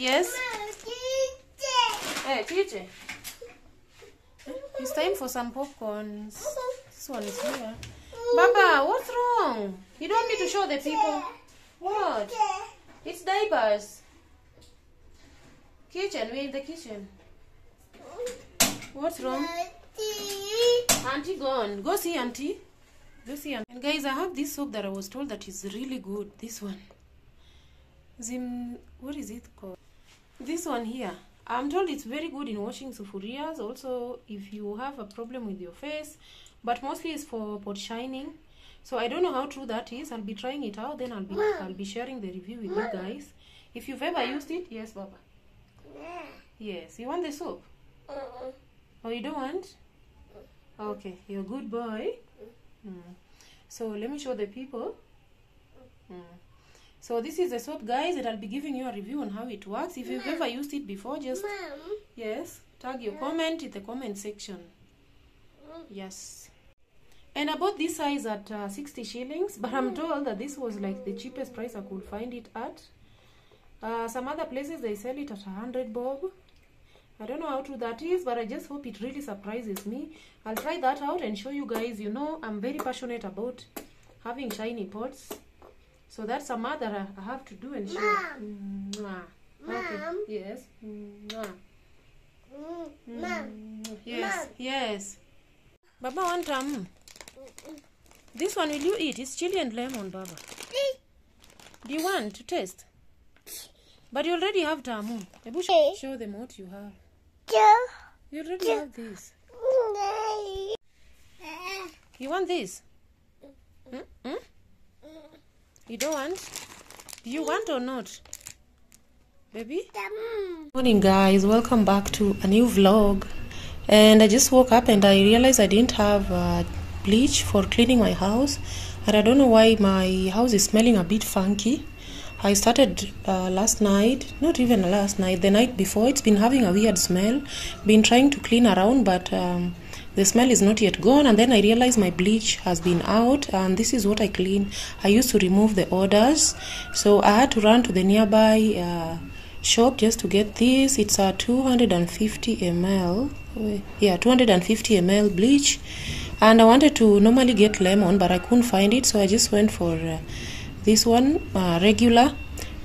yes. Hey, TJ. It's time for some popcorns. This one is here. Baba, what's wrong? You don't need to show the people. What? It's diapers. Kitchen, we're in the kitchen. What's wrong? Auntie gone. Go see auntie. Go see auntie. And guys, I have this soap that I was told that is really good. This one. Zim, what is it called? This one here. I'm told it's very good in washing sufurias. Also, if you have a problem with your face, but mostly it's for pot shining. So I don't know how true that is. I'll be trying it out. Then I'll be I'll be sharing the review with you guys. If you've ever used it, yes, Baba. Yes. You want the soap? Oh, you don't want? Okay, you're a good boy. Mm. So let me show the people. Mm. So this is the soap, guys, and I'll be giving you a review on how it works. If you've ever used it before, just yes, tag your comment in the comment section. Yes. And I bought this size at uh, 60 shillings, but I'm told that this was like the cheapest price I could find it at. Uh, some other places they sell it at 100 bob. I don't know how true that is, but I just hope it really surprises me. I'll try that out and show you guys. You know, I'm very passionate about having shiny pots. So that's a other I- have to do and show. Mwah. Okay. Yes. Mwah. Mm, Yes. Yes. Baba want um. This one will you eat? It's chili and lemon, Baba. Do you want to taste? But you already have tamu. Show, show them what you have. You already have this. You want this? Hmm? Hmm? You don't want? Do you want or not? Baby? Morning guys, welcome back to a new vlog. And I just woke up and I realized I didn't have uh, bleach for cleaning my house. And I don't know why my house is smelling a bit funky. I started uh, last night, not even last night, the night before. It's been having a weird smell. Been trying to clean around, but um, the smell is not yet gone. And then I realized my bleach has been out, and this is what I clean. I used to remove the odors, so I had to run to the nearby uh, shop just to get this. It's a 250 ml, yeah, 250 ml bleach, and I wanted to normally get lemon, but I couldn't find it, so I just went for. Uh, this one uh, regular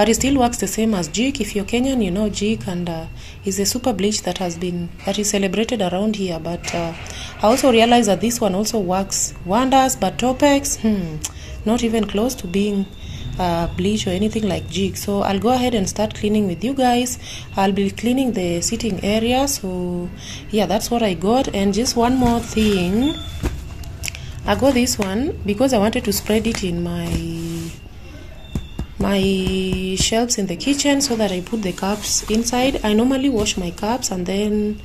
but it still works the same as jik if you're kenyan you know jik and uh, is a super bleach that has been that is celebrated around here. But uh, i also realized that this one also works wonders but topex hmm, not even close to being uh, bleach or anything like jik so i'll go ahead and start cleaning with you guys. I'll be cleaning the sitting area. So yeah that's what i got. And just one more thing. I got this one because I wanted to spread it in my my shelves in the kitchen so that I put the cups inside. I normally wash my cups and then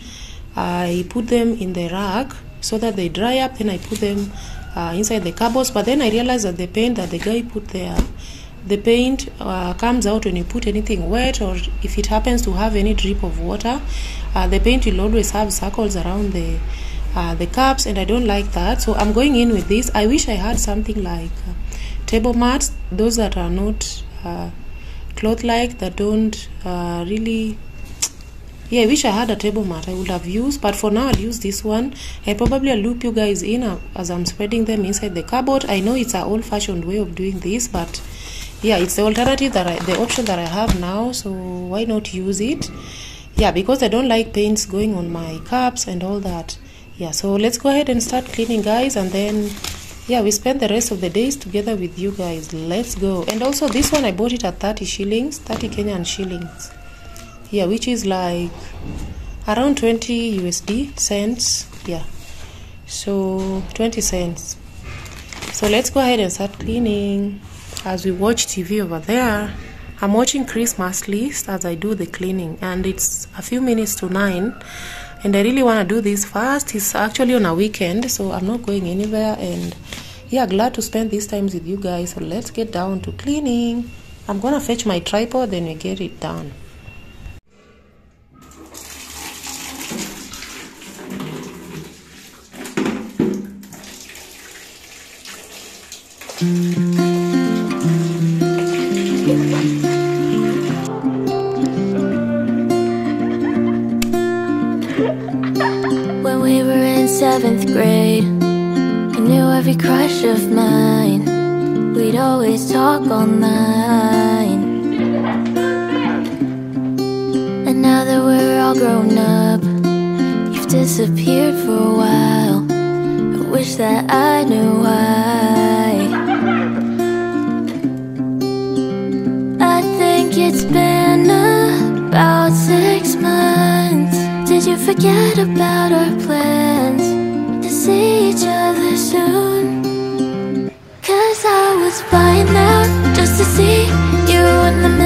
I put them in the rack so that they dry up. Then I put them uh, inside the cupboards. But then I realized that the paint that the guy put there, the paint uh, comes out when you put anything wet or if it happens to have any drip of water. Uh, the paint will always have circles around the uh, the cups and I don't like that. So I'm going in with this. I wish I had something like table mats, those that are not uh, cloth like, that don't uh, really. Yeah, I wish I had a table mat I would have used, but for now I'll use this one. I probably will loop you guys in uh, as I'm spreading them inside the cupboard. I know it's an old fashioned way of doing this, but yeah, it's the alternative that I, the option that I have now, so why not use it? Yeah, because I don't like paints going on my cups and all that yeah so let's go ahead and start cleaning guys and then yeah we spend the rest of the days together with you guys. Let's go. And also this one i bought it at 30 shillings 30 kenyan shillings. Yeah which is like around 20 usd cents. Yeah. So 20 cents. So let's go ahead and start cleaning. As we watch tv over there i'm watching christmas list as i do the cleaning. And it's a few minutes to nine and I really want to do this fast. It's actually on a weekend, so I'm not going anywhere. And yeah, glad to spend these times with you guys. So let's get down to cleaning. I'm gonna fetch my tripod, then we get it done. seventh every crush of mine. We'd always talk online. And now that we're all grown up, you've disappeared for a while. I wish that I knew why. I think it's been about six months. Did you forget about our plans see each other soon? Cause I was flying out just to see you in the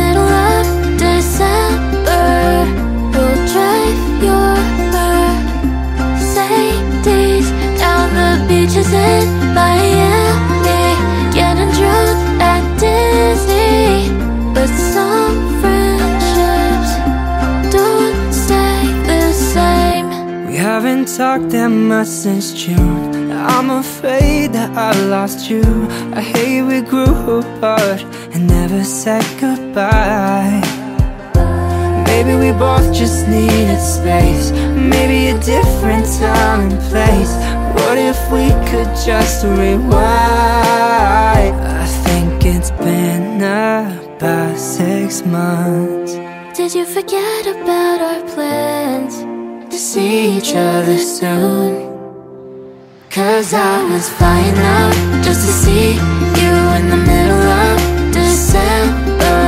talked that much since June. I'm afraid that I lost you. I hate we grew apart and never said goodbye. Maybe we both just needed space. Maybe a different time and place. What if we could just rewind? I think it's been about six months. Did you forget about our plans to see each other soon? Cause I was flying out just to see you in the middle of December.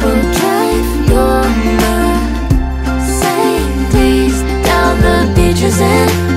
We'll drive your Mercedes down the beaches in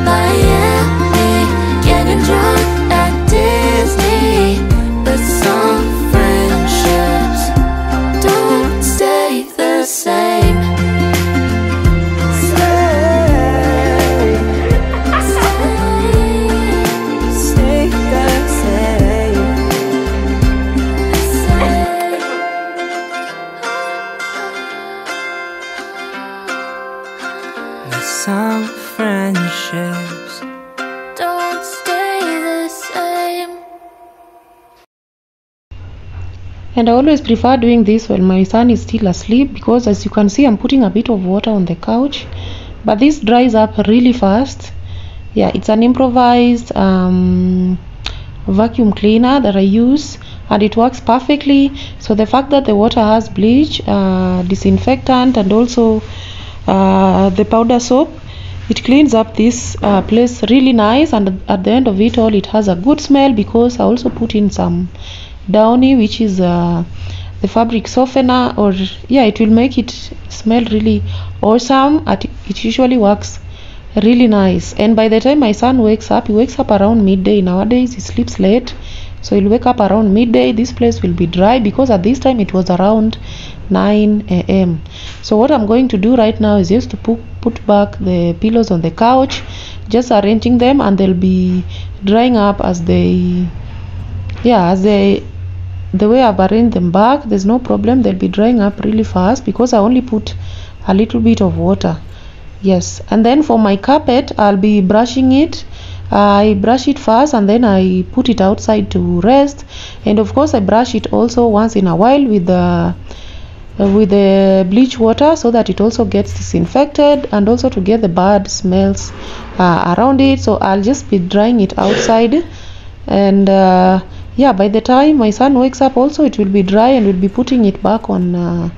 And I always prefer doing this when my son is still asleep because as you can see I'm putting a bit of water on the couch. But this dries up really fast. Yeah it's an improvised um, vacuum cleaner that I use and it works perfectly. So the fact that the water has bleach uh, disinfectant and also uh, the powder soap it cleans up this uh, place really nice and at the end of it all it has a good smell because I also put in some downy which is uh, the fabric softener or yeah it will make it smell really awesome. At it usually works really nice. And by the time my son wakes up he wakes up around midday. Nowadays he sleeps late so he'll wake up around midday. This place will be dry because at this time it was around 9 a.m so what i'm going to do right now is just to put, put back the pillows on the couch just arranging them and they'll be drying up as they yeah as they the way I've arranged them back there's no problem. They'll be drying up really fast because I only put a little bit of water. Yes. And then for my carpet I'll be brushing it. I brush it first and then I put it outside to rest. And of course I brush it also once in a while with the with the bleach water so that it also gets disinfected and also to get the bad smells uh, around it. So I'll just be drying it outside and uh, yeah by the time my son wakes up also it will be dry and we'll be putting it back on uh,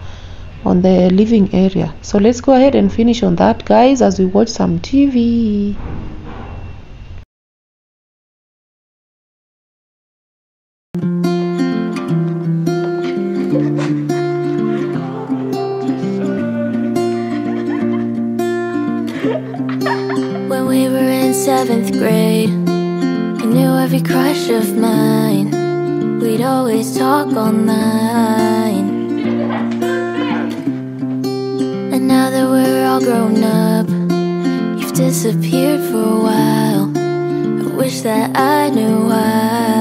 on the living area. So let's go ahead and finish on that guys as we watch some tv When we were in seventh grade, knew every crush of mine. We'd always talk online. And now that we're all grown up, you've disappeared for a while. I wish that I knew why.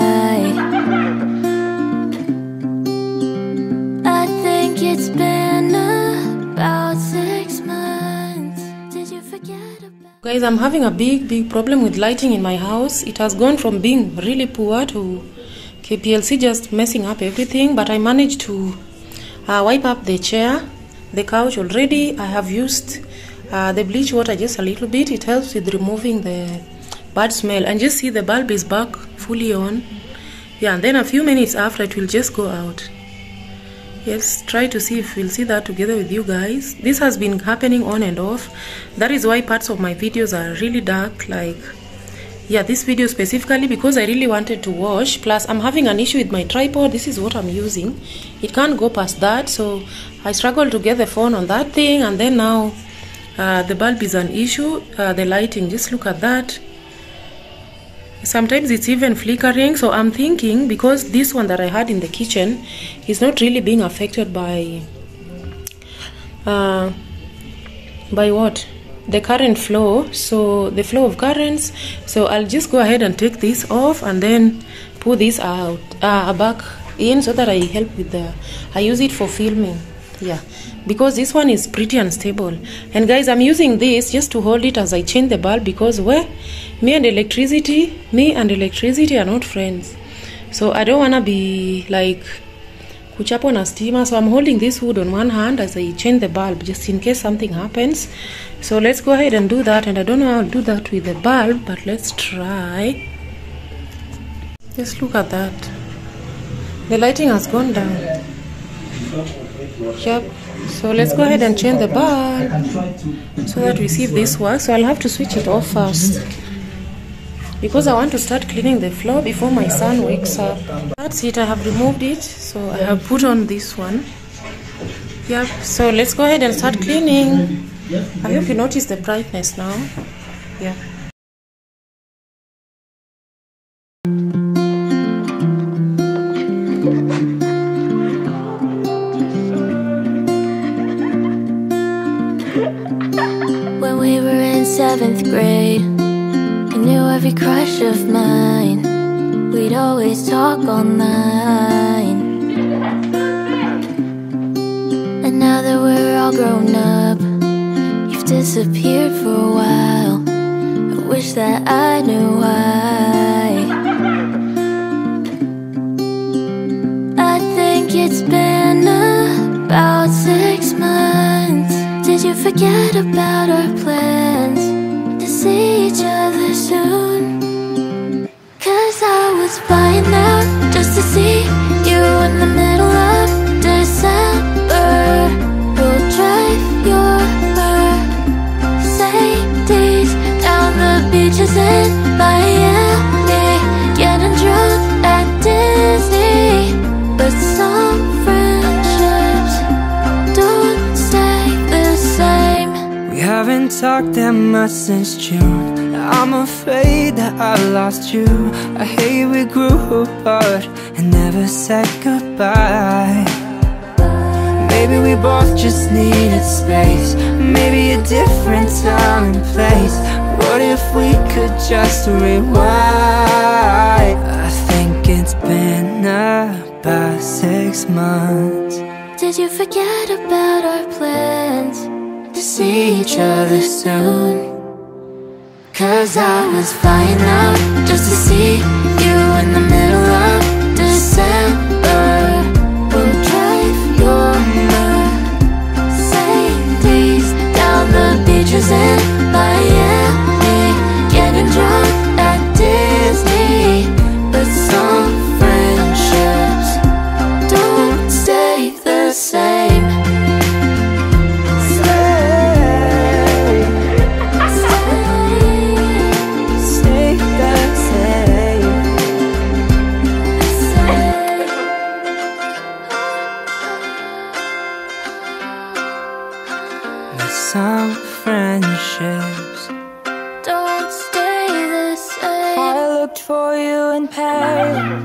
Guys i'm having a big big problem with lighting in my house. It has gone from being really poor to kplc just messing up everything but i managed to uh, wipe up the chair the couch already. I have used uh, the bleach water just a little bit. It helps with removing the bad smell. And just see the bulb is back fully on. Yeah and then a few minutes after it will just go out let's try to see if we'll see that together with you guys. This has been happening on and off. That is why parts of my videos are really dark like yeah this video specifically because i really wanted to wash. Plus i'm having an issue with my tripod. This is what i'm using. It can't go past that so i struggled to get the phone on that thing. And then now uh, the bulb is an issue. Uh, the lighting just look at that sometimes it's even flickering so i'm thinking because this one that i had in the kitchen is not really being affected by uh, by what? The current flow so the flow of currents. So i'll just go ahead and take this off and then pull this out uh, back in so that i help with the i use it for filming yeah because this one is pretty unstable. And guys i'm using this just to hold it as i change the bulb because where me and electricity me and electricity are not friends. So i don't want to be like kuchapwa na stima. So i'm holding this wood on one hand as i change the bulb just in case something happens. So let's go ahead and do that. And i don't know how i'll do that with the bulb but let's try. Just look at that. The lighting has gone down. Yep. So let's go ahead and change the bulb so that we see if this works so i'll have to switch it off first because I want to start cleaning the floor before my son wakes up. That's it, I have removed it, so I have put on this one. Yep, so let's go ahead and start cleaning. I hope you notice the brightness now. Yeah. When we were in seventh grade, knew every crush of mine. We'd always talk online. And now that we're all grown up, you've disappeared for a while. I wish that I knew why. I think it's been about six months. Did you forget about our plans see each other soon? Cause I was flying out just to see you in the middle of December. We'll drive your Mercedes down the beaches in talked that much since June. I'm afraid that I lost you. I hate we grew apart and never said goodbye. Maybe we both just needed space. Maybe a different time and place. What if we could just rewind? I think it's been about six months. Did you forget about our plans to see each other soon? Cause I was flying out just to see you in the middle some friendships. Don't stay the same. I looked for you in Paris.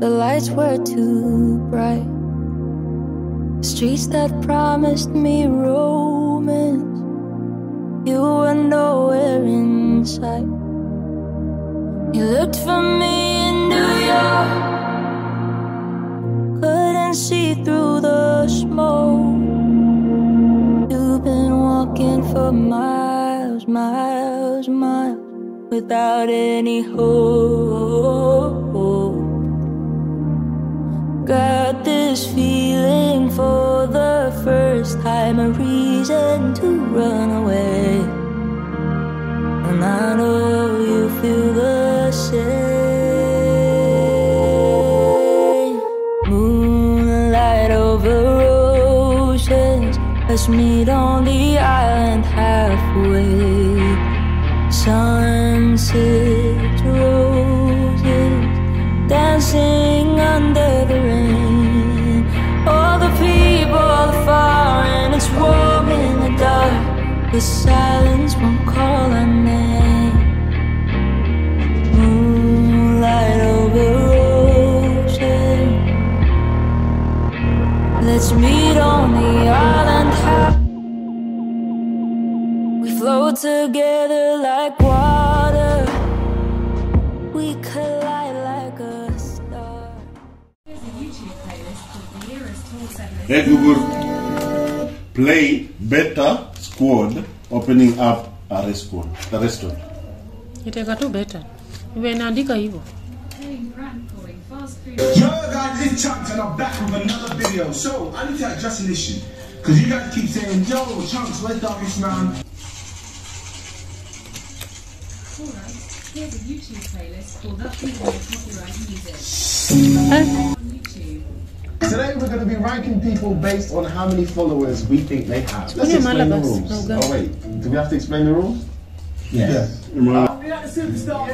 The lights were too bright. Streets that promised me romance. You were nowhere in sight. You looked for me in New York. Couldn't see through the for miles, miles, miles without any hope. Got this feeling for the first time, a reason to run away. And I know you feel the same. Let's meet on the island halfway. Sunset roses dancing under the rain. All the people are far and it's warm in the dark. The Hey Google, play Beta Squad opening up a restaurant. A restaurant. iteka tu beta iwe inaandika hivyo Yo guys, it's Chunkz and I'm back with another video. So I need to adjust an issue. Cause you guys keep saying, yo, Chunkz, where's Darkest Man? Alright, Here's a YouTube playlist called Upbeat and Copyright Music Eh, on YouTube. Today we're going to be ranking people based on how many followers we think they have. Let's Kunywa explain the rules. No. Oh wait, do we have to explain the rules? Yes. The superstars.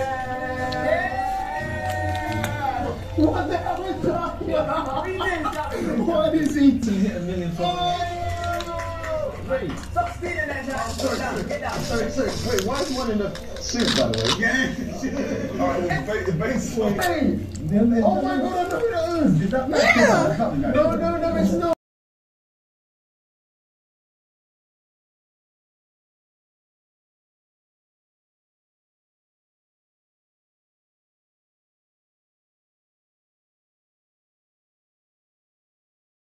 What the hell is talking about? What is he to hit a million followers? Wait, stop stealing that now. Sorry, sorry, get down. Sorry, sorry. Wait, why is one in the suit, by the way? Yeah. Alright, the bass one. Hey! Oh my god, I know that is! Is that Matt? No, no, no, it's not!